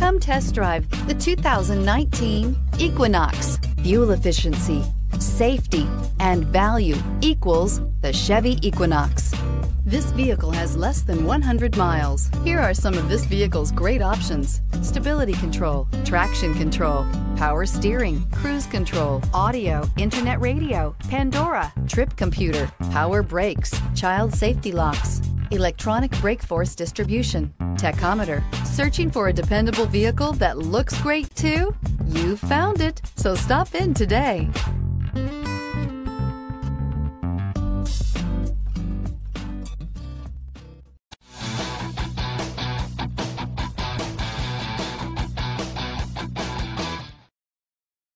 Come test drive the 2019 Equinox. Fuel efficiency, safety, and value equals the Chevy Equinox. This vehicle has less than 100 miles. Here are some of this vehicle's great options. Stability control, traction control, power steering, cruise control, audio, internet radio, Pandora, trip computer, power brakes, child safety locks, electronic brake force distribution, tachometer. Searching for a dependable vehicle that looks great too? You found it, so stop in today.